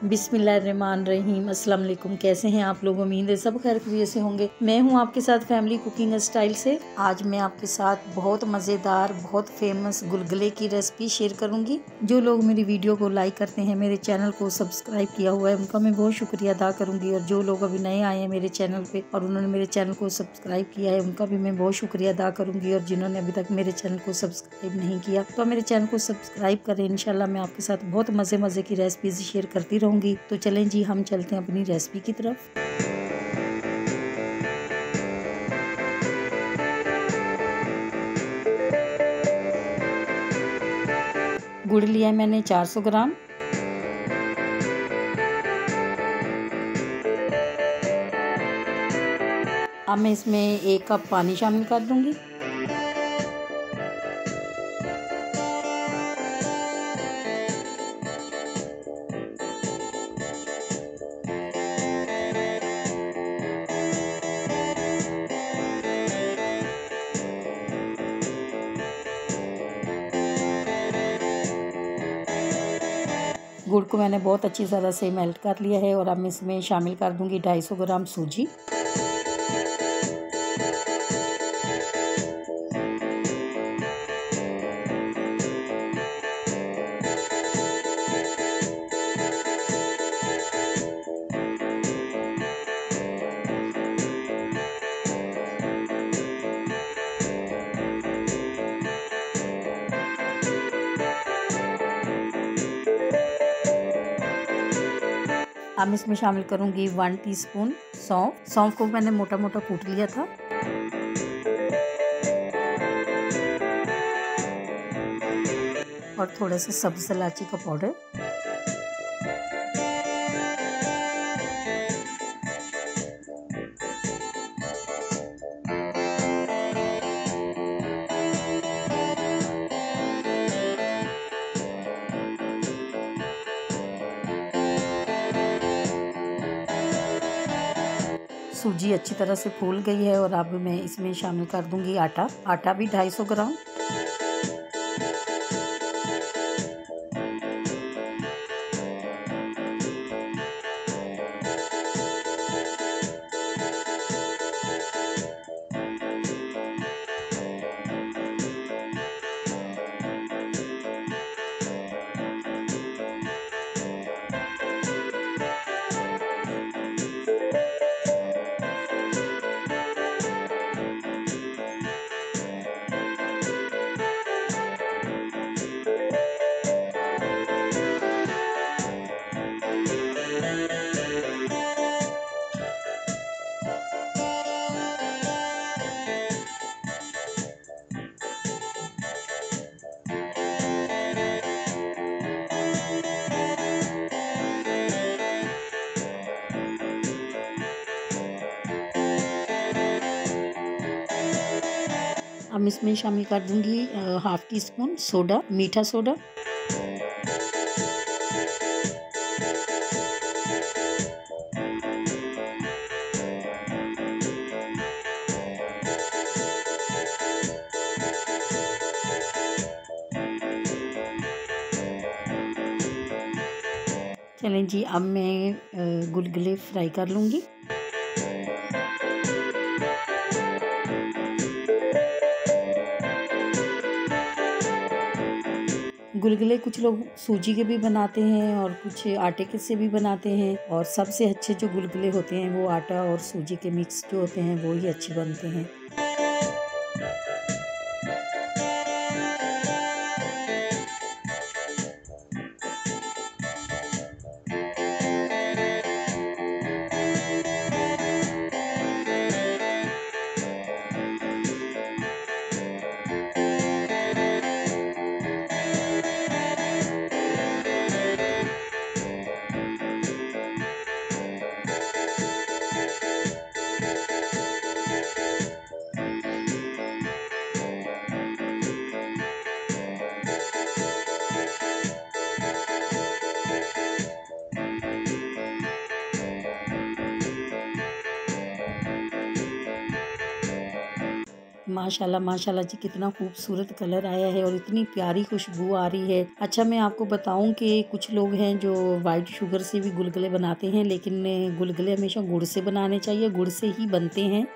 बिस्मिल्लाहिर्रहमानिर्रहीम। अस्सलाम वालेकुम कैसे हैं आप लोग? उम्मीद है सब खैर खरीय से होंगे। मैं हूँ आपके साथ फैमिली कुकिंग स्टाइल से। आज मैं आपके साथ बहुत मज़ेदार, बहुत फ़ेमस गुलगुले की रेसिपी शेयर करूँगी। जो लोग मेरी वीडियो को लाइक करते हैं, मेरे चैनल को सब्सक्राइब किया हुआ है, उनका मैं बहुत शुक्रिया अदा करूँगी। और जो लोग अभी नए आए हैं मेरे चैनल पे और उन्होंने मेरे चैनल को सब्सक्राइब किया है, उनका भी मैं बहुत शुक्रिया अदा करूँगी। और जिन्होंने अभी तक मेरे चैनल को सब्सक्राइब नहीं किया तो मेरे चैनल को सब्सक्राइब करें। इनशाला मैं आपके साथ बहुत मज़े मज़े की रेसिपीज़ शेयर करती रहूँगी तो चलें जी, हम चलते हैं अपनी रेसिपी की तरफ़। गुड़ लिया मैंने 400 ग्राम। अब मैं इसमें एक कप पानी शामिल कर दूँगी। गुड़ को मैंने बहुत अच्छी तरह से मेल्ट कर लिया है और अब मैं इसमें शामिल कर दूँगी 250 ग्राम सूजी। अब इसमें शामिल करूँगी वन टीस्पून सौंफ। सौंफ को मैंने मोटा मोटा कूट लिया था। और थोड़ा सा सब्ज इलायची का पाउडर। सूजी अच्छी तरह से फूल गई है और अब मैं इसमें शामिल कर दूँगी आटा। आटा भी 250 ग्राम। अब इसमें शामिल कर दूँगी हाफ़ टी स्पून सोडा मीठा सोडा चलें जी, अब मैं गुलगुले फ्राई कर लूँगी। गुलगुले कुछ लोग सूजी के भी बनाते हैं और कुछ आटे के से भी बनाते हैं और सबसे अच्छे जो गुलगुले होते हैं वो आटा और सूजी के मिक्स जो होते हैं वो ही अच्छे बनते हैं। माशाल्लाह माशाल्लाह जी, कितना खूबसूरत कलर आया है और इतनी प्यारी खुशबू आ रही है। अच्छा मैं आपको बताऊँ कि कुछ लोग हैं जो वाइट शुगर से भी गुलगुले बनाते हैं, लेकिन गुलगुले हमेशा गुड़ से बनाने चाहिए, गुड़ से ही बनते हैं।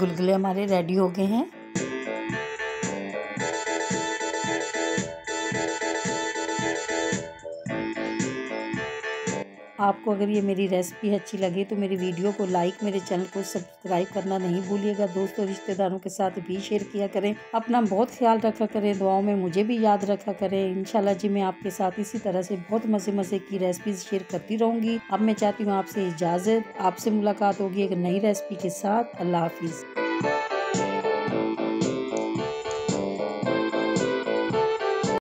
गुलगुले हमारे रेडी हो गए हैं। आपको अगर ये मेरी रेसिपी अच्छी लगे तो मेरी वीडियो को लाइक मेरे चैनल को सब्सक्राइब करना नहीं भूलिएगा। दोस्तों रिश्तेदारों के साथ भी शेयर किया करें। अपना बहुत ख्याल रखा करें, दुआओं में मुझे भी याद रखा करें। इंशाल्लाह जी, मैं आपके साथ इसी तरह से बहुत मज़े मज़े की रेसिपीज़ शेयर करती रहूँगी। अब मैं चाहती हूँ आपसे इजाज़त, आपसे मुलाकात होगी एक नई रेसिपी के साथ। अल्लाह हाफिज़।